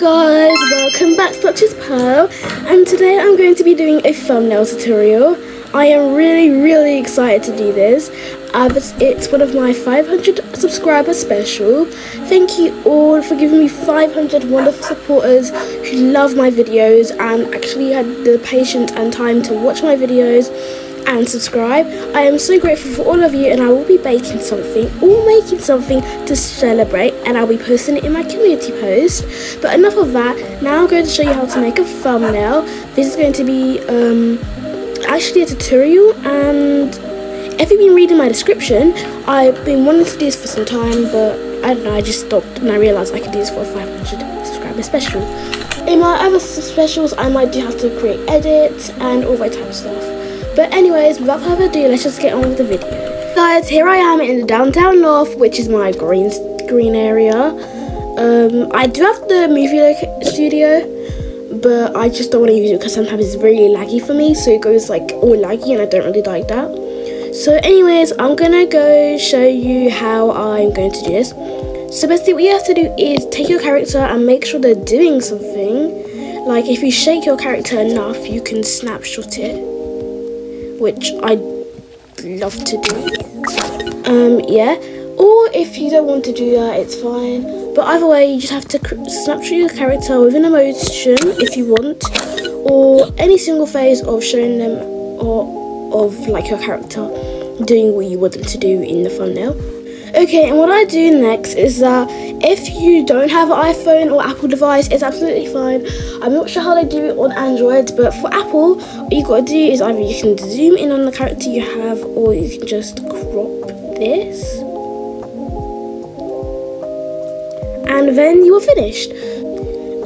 guys, welcome back to Duchess Pearl and today I'm going to be doing a thumbnail tutorial. I am really really excited to do this it's one of my 500 subscriber special. Thank you all for giving me 500 wonderful supporters who love my videos and actually had the patience and time to watch my videos and subscribe. I am so grateful for all of you and I will be baking something or making something to celebrate and I'll be posting it in my community post. But enough of that, now I'm going to show you how to make a thumbnail. This is going to be um, actually a tutorial and if you've been reading my description, I've been wanting to do this for some time but I don't know, I just stopped and I realised I could do this for a 500 subscriber special. In my other specials, I might do have to create edits and all that type of stuff. But anyways, without further ado, let's just get on with the video. Guys, here I am in the downtown north, which is my green green area. Um, I do have the movie studio, but I just don't want to use it because sometimes it's really laggy for me. So it goes like all laggy, and I don't really like that. So anyways, I'm gonna go show you how I'm going to do this. So basically what you have to do is take your character and make sure they're doing something. Like if you shake your character enough, you can snapshot it which I love to do. Um, yeah. Or if you don't want to do that, it's fine. But either way, you just have to snapshot your character with an emotion if you want, or any single phase of showing them or of like your character doing what you want them to do in the thumbnail. Okay, and what I do next is that if you don't have an iPhone or Apple device, it's absolutely fine. I'm not sure how they do it on Android, but for Apple, what you gotta do is either you can zoom in on the character you have, or you can just crop this. And then you are finished.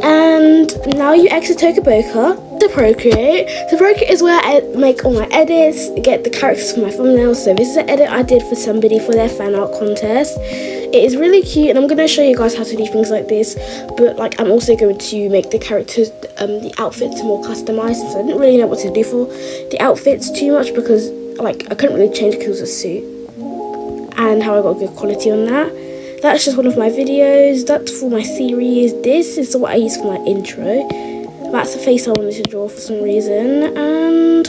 And now you exit Toca Boca to Procreate. So Procreate is where I make all my edits, get the characters for my thumbnails. So this is an edit I did for somebody for their fan art contest. It is really cute and I'm going to show you guys how to do things like this. But like I'm also going to make the characters, um, the outfits more customized So I didn't really know what to do for the outfits too much because like I couldn't really change because a suit. And how I got good quality on that. That's just one of my videos. That's for my series. This is what I use for my intro. That's the face I wanted to draw for some reason. And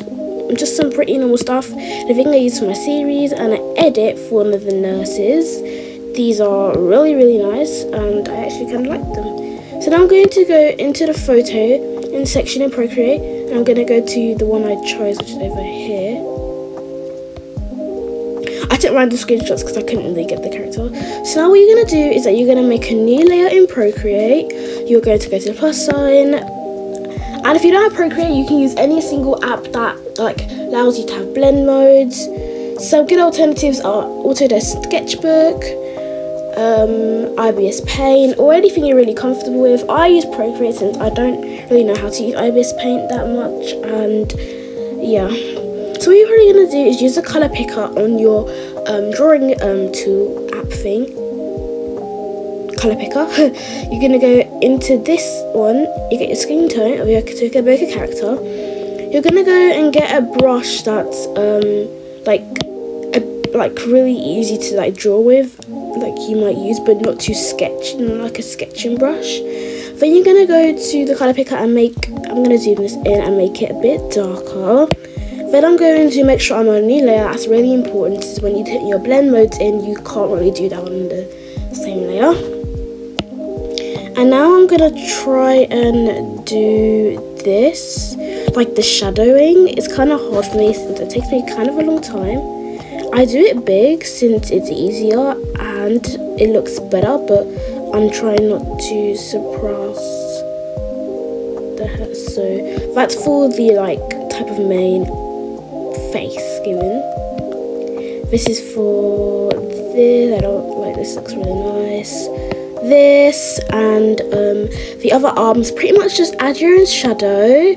just some pretty normal stuff. The thing I use for my series and I edit for one of the nurses. These are really, really nice and I actually kind of like them. So now I'm going to go into the photo in the section in Procreate and I'm going to go to the one I chose, which is over here. I took random screenshots because I couldn't really get the character. So now what you're going to do is that you're going to make a new layer in Procreate. You're going to go to the plus sign, and if you don't have Procreate, you can use any single app that like allows you to have blend modes. Some good alternatives are Autodesk Sketchbook, um, ibis Paint, or anything you're really comfortable with. I use Procreate since I don't really know how to use ibis Paint that much, and yeah. So what you're probably gonna do is use the color picker on your um, drawing um, tool app thing color picker, you're gonna go into this one, you get your skin tone of your Toca Boca character. You're gonna go and get a brush that's um like a, like really easy to like draw with, like you might use, but not too sketch, like a sketching brush. Then you're gonna go to the color picker and make. I'm gonna zoom this in and make it a bit darker. Then I'm going to make sure I'm on a new layer. That's really important. Is when you put your blend modes in, you can't really do that on the same layer. And now I'm gonna try and do this, like the shadowing. It's kind of hard for me since it takes me kind of a long time. I do it big since it's easier and it looks better, but I'm trying not to surpass the hair. So that's for the like type of main face given. This is for this. I don't like this. Looks really nice this and um, the other arms pretty much just add your own shadow.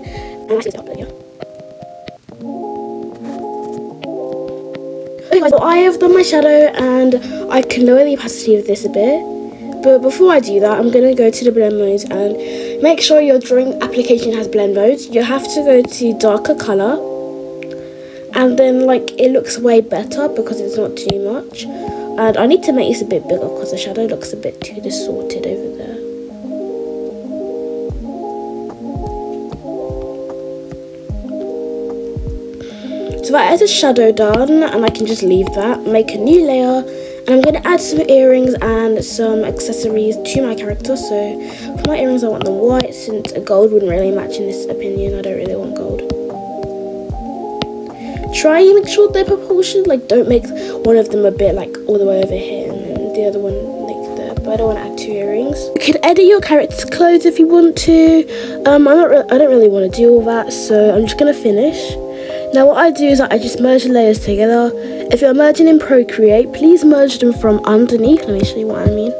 Okay so I have done my shadow and I can lower the opacity of this a bit. But before I do that I'm going to go to the blend modes and make sure your drawing application has blend modes. You have to go to darker colour and then like it looks way better because it's not too much and I need to make this a bit bigger because the shadow looks a bit too distorted over there So that is a shadow done and I can just leave that, make a new layer and I'm going to add some earrings and some accessories to my character. So for my earrings I want them white since a gold wouldn't really match in this opinion, I don't really want gold. Try and make sure they're proportioned, like don't make one of them a bit like all the way over here and then the other one like there, but I don't want to add two earrings. You can edit your character's clothes if you want to. Um, I'm not I don't really want to do all that, so I'm just to finish. Now what I do is I just merge the layers together. If you're merging in Procreate, please merge them from underneath. Let me show you what I mean.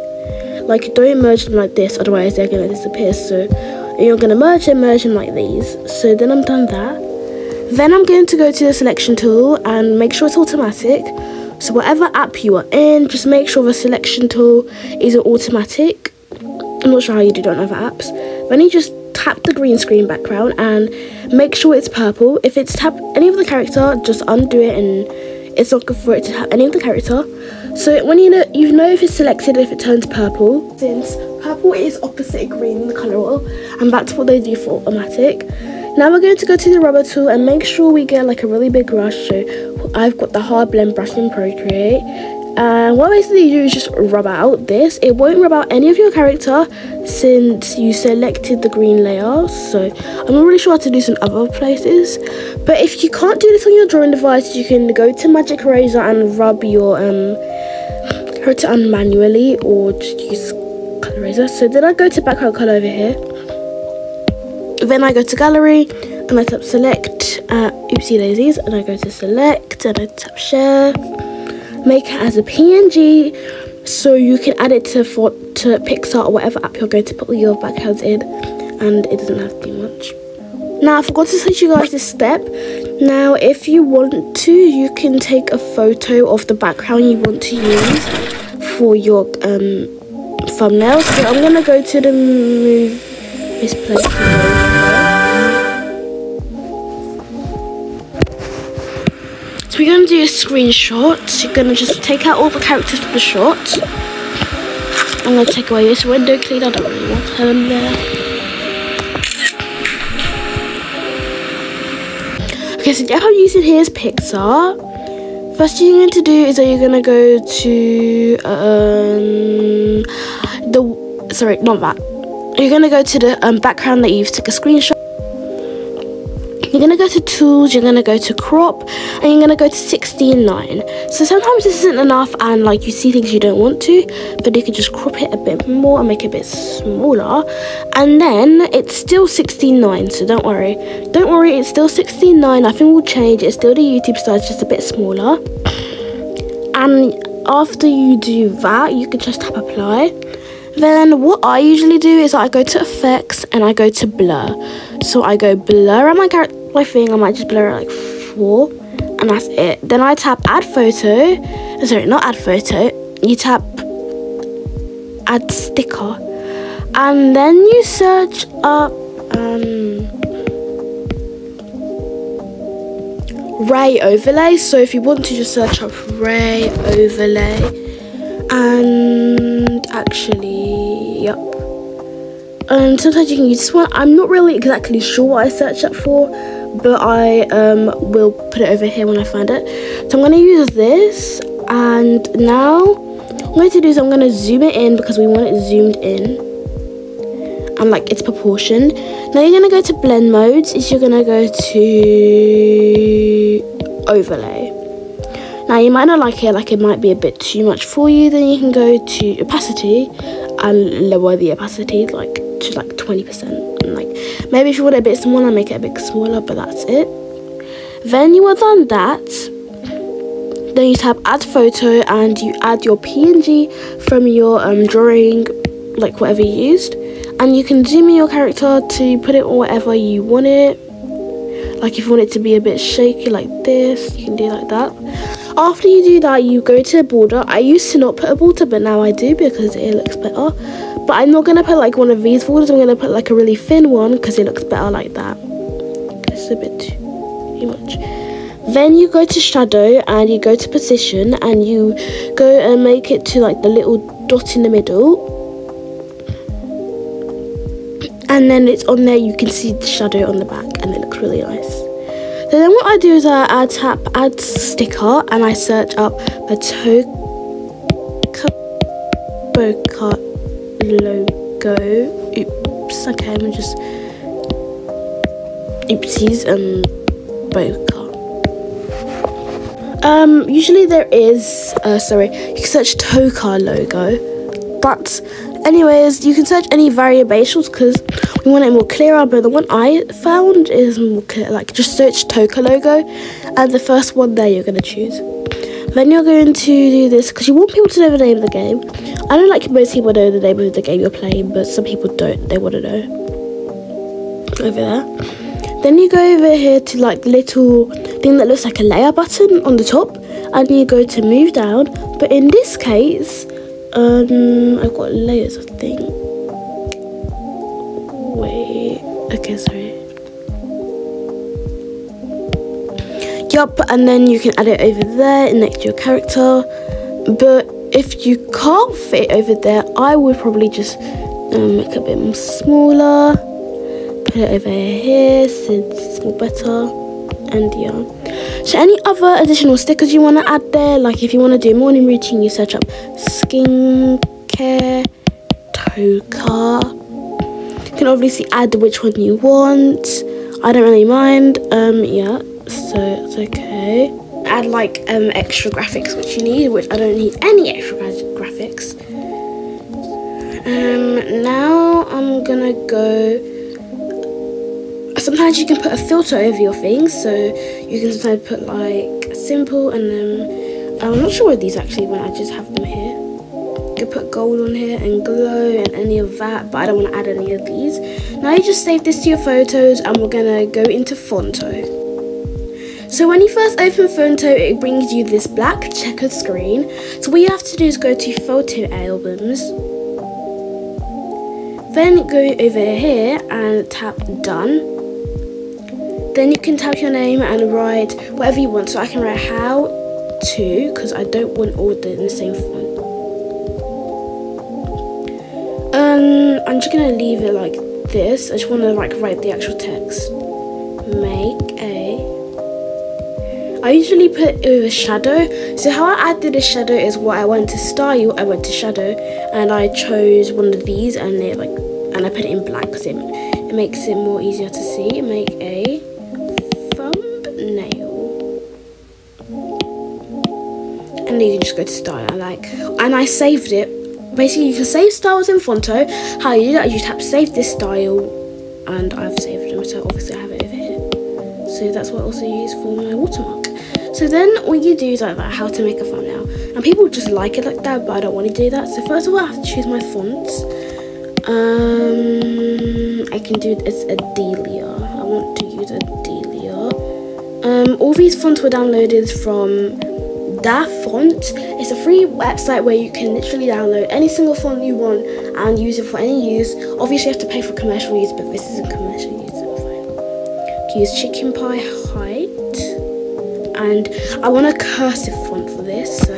Like don't merge them like this, otherwise they're gonna disappear. So you're gonna merge them, merge them like these. So then I'm done that. Then I'm going to go to the selection tool and make sure it's automatic. So whatever app you are in, just make sure the selection tool is automatic. I'm not sure how you do on other apps. Then you just tap the green screen background and make sure it's purple. If it's tap any of the character, just undo it and it's not good for it to tap any of the character. So when you know you know if it's selected if it turns purple, since purple is opposite green in the colour wheel, and that's what they do for automatic. Now we're going to go to the rubber tool and make sure we get like a really big brush. So I've got the hard blend brush in Procreate. And what I basically you do is just rub out this. It won't rub out any of your character since you selected the green layer. So i'm not really sure how to do some other places. But if you can't do this on your drawing device you can go to magic eraser and rub your um character on manually or just use color eraser. So then i go to background color over here then i go to gallery and i tap select uh, oopsie daisies and i go to select and i tap share make it as a PNG so you can add it to for to PicsArt or whatever app you're going to put your backgrounds in and it doesn't have to be much. Now I forgot to teach you guys this step. Now if you want to you can take a photo of the background you want to use for your um, thumbnail. So I'm gonna go to the move we're going to do a screenshot. You're going to just take out all the characters from the shot. I'm going to take away this window clean. I don't really want them there. Okay, so app I'm using here is PicsArt. First thing you're going to do is that you're going to go to um, the sorry, not that. You're going to go to the um, background that you've took a screenshot you're going to go to tools, you're going to go to crop, and you're going to go to 16.9. So sometimes this isn't enough and like you see things you don't want to, but you can just crop it a bit more and make it a bit smaller. And then it's still 16.9, so don't worry. Don't worry, it's still 16.9, nothing will change. It's still the YouTube size, just a bit smaller. And after you do that, you can just tap apply. Then what I usually do is I go to effects and I go to blur. So I go blur on my my thing, I might just blur it like four, and that's it. Then I tap add photo, sorry, not add photo, you tap add sticker, and then you search up um, ray overlay. So if you want to just search up ray overlay, and actually, yep. And sometimes you can use this one. I'm not really exactly sure what I searched up for but I um, will put it over here when I find it. So I'm going to use this and now what I'm going to do is I'm going to zoom it in because we want it zoomed in and like it's proportioned. Now you're going to go to blend modes is you're going to go to overlay. Now you might not like it, like it might be a bit too much for you, then you can go to opacity and lower the opacity like to like 20%. Like maybe if you want it a bit smaller, make it a bit smaller, but that's it. Then you have done that. Then you tap add photo and you add your PNG from your um, drawing, like whatever you used. And you can zoom in your character to put it on whatever you want it. Like if you want it to be a bit shaky like this, you can do like that. After you do that, you go to the border. I used to not put a border, but now I do because it looks better. But I'm not going to put like one of these borders. I'm going to put like a really thin one because it looks better like that. It's a bit too much. Then you go to shadow and you go to position and you go and make it to like the little dot in the middle. And then it's on there, you can see the shadow on the back and it looks really nice. So then what I do is I, I tap add sticker and I search up a Boca logo. Oops, okay, I'm just oopsies and Boca. Um, usually there is, uh, sorry, you can search Toca logo, but anyways, you can search any variations because want it more clearer, but the one I found is more clear, like just search Toca logo, and the first one there you're going to choose. Then you're going to do this because you want people to know the name of the game. I don't like most people know the name of the game you're playing, but some people don't, they want to know. Over there. Then you go over here to like the little thing that looks like a layer button on the top and you go to move down but in this case um I've got layers I think okay sorry. Yup and then you can add it over there next to your character. But if you can't fit it over there I would probably just um, make it a bit smaller. Put it over here since it's more better. And yeah. So any other additional stickers you want to add there? Like if you want to do morning routine you search up skincare toca you can obviously add which one you want. I don't really mind. Um yeah so it's okay. Add like um extra graphics which you need which i don't need any extra graphics. Um now i'm gonna go sometimes you can put a filter over your things so you can sometimes put like simple and then I'm not sure what these actually when I just have them here can put gold on here and glow and any of that but I don't want to add any of these. Now you just save this to your photos and we're gonna go into Phonto so when you first open Phonto it brings you this black checkered screen. So what you have to do is go to photo albums. Then go over here and tap done. Then you can type your name and write whatever you want. So I can write how to, because I don't want all the in the same font. Um, I'm just gonna leave it like this. I just want to like write the actual text. Make a. I usually put a shadow. So how I added a shadow is what I want to style. I went to shadow, and I chose one of these, and it like, and I put it in black because it, it makes it more easier to see. Make a thumbnail. and you can just go to style like and I saved it basically you can save styles in Phonto. how you do that you tap save this style and I've saved them so obviously I have it over here. So that's what I also use for my watermark. So then what you do is like that how to make a thumbnail and people just like it like that but I don't want to do that. So first of all I have to choose my fonts. Um I can do this Adelia. I want to use Adelia. Um all these fonts were downloaded from Da Font. It's a free website where you can literally download any single font you want and use it for any use. Obviously, you have to pay for commercial use, but this isn't commercial use, so fine. Use Chicken Pie Height, and I want a cursive font for this, so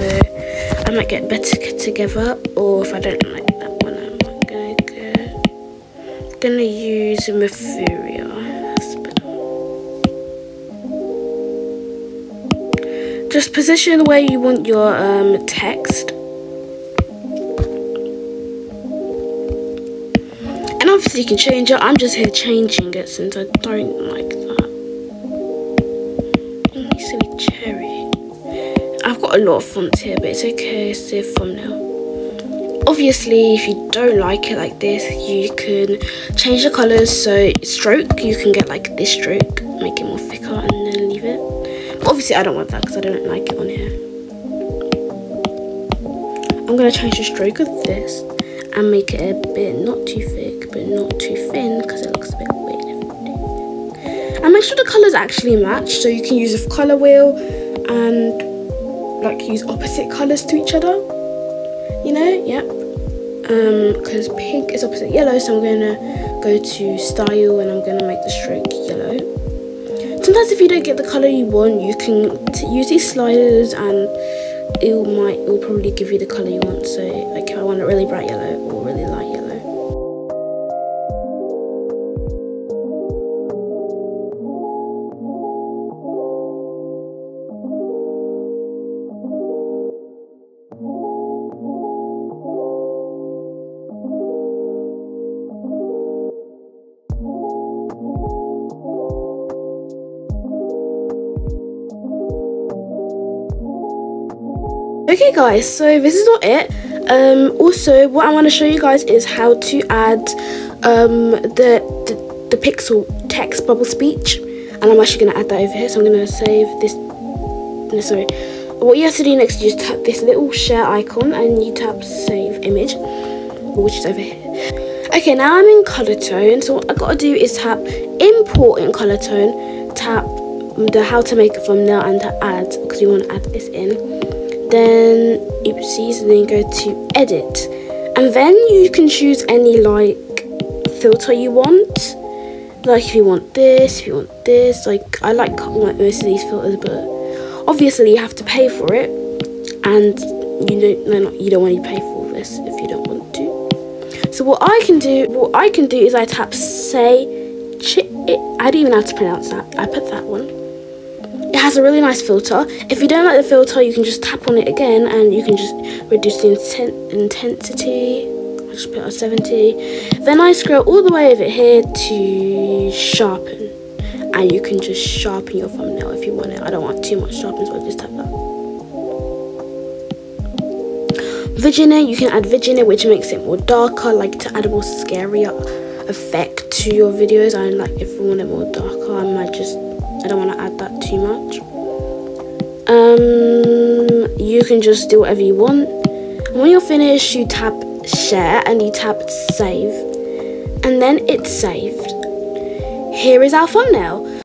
I might get better together, or if I don't like that one, I'm gonna go, gonna use Merfuria. Just position where you want your um, text. And obviously you can change it. I'm just here changing it since I don't like that. silly cherry. I've got a lot of fonts here, but it's okay. A thumbnail obviously if you don't like it like this you can change the colors so stroke you can get like this stroke make it more thicker obviously I don't want that because I don't like it on here. I'm going to change the stroke of this and make it a bit not too thick but not too thin because it looks a bit weird. And make sure the colours actually match so you can use a colour wheel and like use opposite colours to each other. You know, yep. Because um, pink is opposite yellow so I'm going to go to style and I'm going to make the stroke yellow sometimes if you don't get the color you want you can use these sliders and it might it will probably give you the color you want. So like I want a really bright yellow or really light yellow Guys, so this is not it. Um, also, what I want to show you guys is how to add um, the, the, the pixel text bubble speech. And I'm actually going to add that over here, so I'm going to save this. No, sorry. What you have to do next is just tap this little share icon and you tap save image, which is over here. Okay, now I'm in color tone, so what I got to do is tap import in color tone, tap the how to make a thumbnail and to add, because you want to add this in then oopsie so then go to edit. And then you can choose any like filter you want. Like if you want this if you want this like I like most of these filters but obviously you have to pay for it. And you don't no, not, you don't want to pay for this if you don't want to. So what I can do what I can do is I tap say I don't even know how to pronounce that. I put that one has a really nice filter. If you don't like the filter, you can just tap on it again and you can just reduce the intensity. I'll just put it 70. Then I scroll all the way over here to sharpen. And you can just sharpen your thumbnail if you want it. I don't want too much sharpen, so I just tap that. Vignette, you can add Vignette, which makes it more darker, like to add a more scarier effect to your videos. I like if you want it more darker, I might just I don't want to add that too much. Um, you can just do whatever you want. When you're finished, you tap share and you tap save. And then it's saved. Here is our thumbnail.